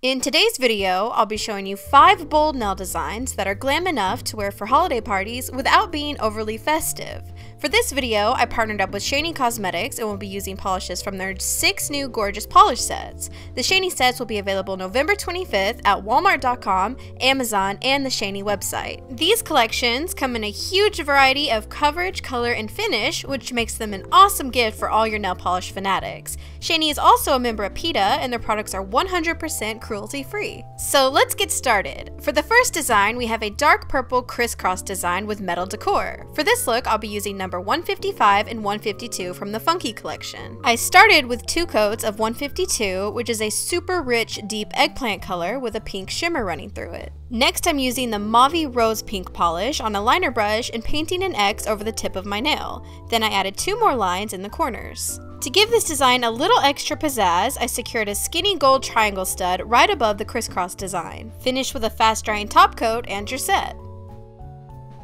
In today's video, I'll be showing you 5 bold nail designs that are glam enough to wear for holiday parties without being overly festive. For this video, I partnered up with Shany Cosmetics and will be using polishes from their 6 new gorgeous polish sets. The Shany sets will be available November 25th at walmart.com, Amazon, and the Shany website. These collections come in a huge variety of coverage, color, and finish, which makes them an awesome gift for all your nail polish fanatics. Shany is also a member of PETA, and their products are 100% cruelty free. So let's get started. For the first design, we have a dark purple crisscross design with metal decor. For this look, I'll be using number 155 and 152 from the Funky collection. I started with two coats of 152, which is a super rich, deep eggplant color with a pink shimmer running through it. Next, I'm using the Mauve Rose Pink polish on a liner brush and painting an X over the tip of my nail. Then I added two more lines in the corners. To give this design a little extra pizzazz, I secured a skinny gold triangle stud right above the crisscross design. Finish with a fast drying top coat and you're set.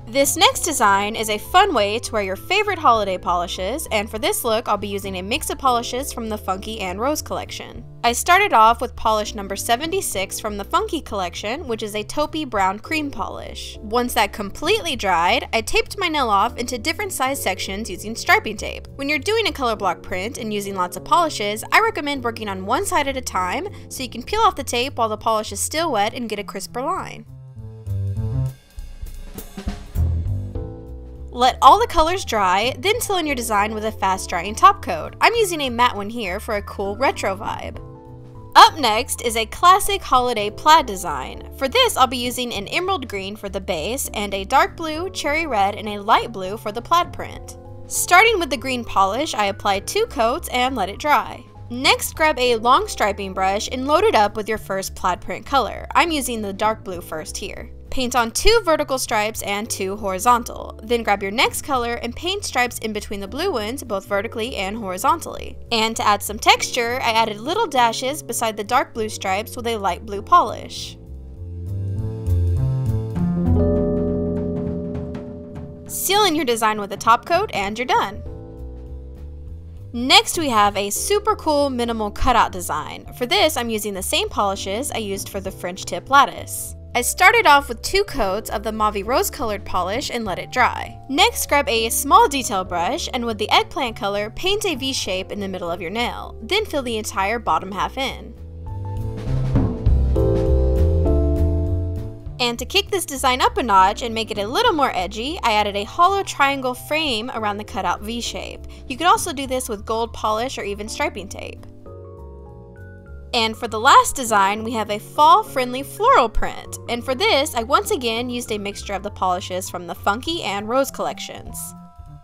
This next design is a fun way to wear your favorite holiday polishes, and for this look, I'll be using a mix of polishes from the Funky and Rose collection. I started off with polish number 76 from the Funky collection, which is a taupey brown cream polish. Once that completely dried, I taped my nail off into different size sections using striping tape. When you're doing a color block print and using lots of polishes, I recommend working on one side at a time so you can peel off the tape while the polish is still wet and get a crisper line. Let all the colors dry, then fill in your design with a fast drying top coat. I'm using a matte one here for a cool retro vibe. Up next is a classic holiday plaid design. For this, I'll be using an emerald green for the base and a dark blue, cherry red, and a light blue for the plaid print. Starting with the green polish, I apply two coats and let it dry. Next, grab a long striping brush and load it up with your first plaid print color. I'm using the dark blue first here. Paint on two vertical stripes and two horizontal. Then grab your next color and paint stripes in between the blue ones, both vertically and horizontally. And to add some texture, I added little dashes beside the dark blue stripes with a light blue polish. Seal in your design with a top coat and you're done. Next we have a super cool minimal cutout design. For this I'm using the same polishes I used for the French tip lattice. I started off with two coats of the Mauve Rose colored polish and let it dry. Next, grab a small detail brush and with the eggplant color, paint a V shape in the middle of your nail. Then fill the entire bottom half in. And to kick this design up a notch and make it a little more edgy, I added a hollow triangle frame around the cutout V shape. You could also do this with gold polish or even striping tape. And for the last design, we have a fall-friendly floral print. And for this, I once again used a mixture of the polishes from the Funky and Rose collections.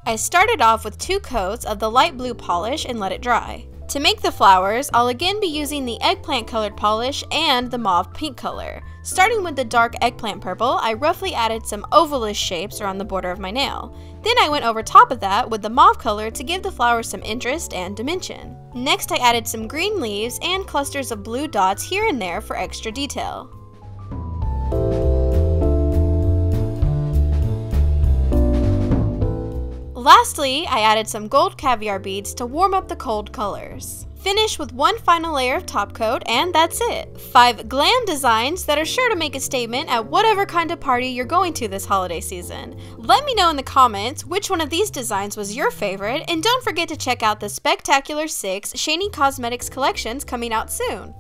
I started off with two coats of the light blue polish and let it dry. To make the flowers, I'll again be using the eggplant colored polish and the mauve pink color. Starting with the dark eggplant purple, I roughly added some ovalish shapes around the border of my nail. Then I went over top of that with the mauve color to give the flowers some interest and dimension. Next I added some green leaves and clusters of blue dots here and there for extra detail. Lastly, I added some gold caviar beads to warm up the cold colors. Finish with one final layer of top coat and that's it. 5 glam designs that are sure to make a statement at whatever kind of party you're going to this holiday season. Let me know in the comments which one of these designs was your favorite and don't forget to check out the Spectacular 6 Shany Cosmetics collections coming out soon.